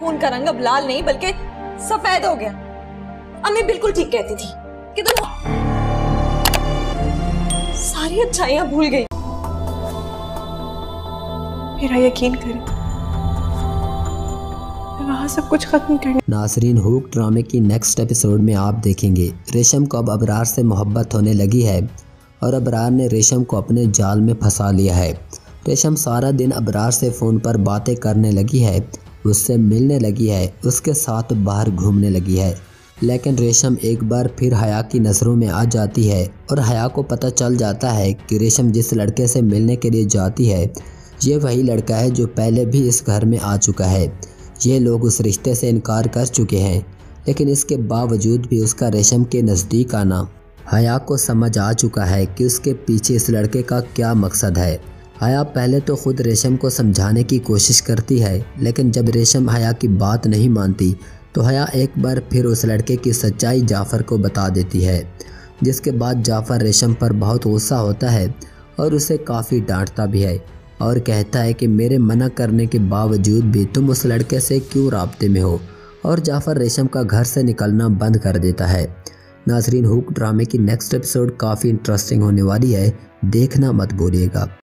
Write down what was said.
खून का रंग अब लाल नहीं, बल्कि सफ़ेद हो गया। अम्मी बिल्कुल ठीक कहती थी कि तुम सारी अच्छाइयाँ भूल गई। मेरा यकीन करें सब कुछ खत्म करने नासरीन हुक ड्रामे की नेक्स्ट एपिसोड में आप देखेंगे। रेशम को अब अबरार से मोहब्बत होने लगी है और अबरार ने रेशम को अपने जाल में फंसा लिया है। रेशम सारा दिन अबरार से फ़ोन पर बातें करने लगी है उससे मिलने लगी है, उसके साथ बाहर घूमने लगी है। लेकिन रेशम एक बार फिर हया की नज़रों में आ जाती है और हया को पता चल जाता है कि रेशम जिस लड़के से मिलने के लिए जाती है, ये वही लड़का है जो पहले भी इस घर में आ चुका है। ये लोग उस रिश्ते से इनकार कर चुके हैं, लेकिन इसके बावजूद भी उसका रेशम के नज़दीक आना। हया को समझ आ चुका है कि उसके पीछे इस लड़के का क्या मकसद है। हया पहले तो खुद रेशम को समझाने की कोशिश करती है, लेकिन जब रेशम हया की बात नहीं मानती तो हया एक बार फिर उस लड़के की सच्चाई जाफ़र को बता देती है, जिसके बाद जाफ़र रेशम पर बहुत गुस्सा होता है और उसे काफ़ी डांटता भी है और कहता है कि मेरे मना करने के बावजूद भी तुम उस लड़के से क्यों रबते में हो? और जाफ़र रेशम का घर से निकलना बंद कर देता है। नाजरीन, हुक ड्रामे की नेक्स्ट एपिसोड काफ़ी इंटरेस्टिंग होने वाली है, देखना मत भूलिएगा।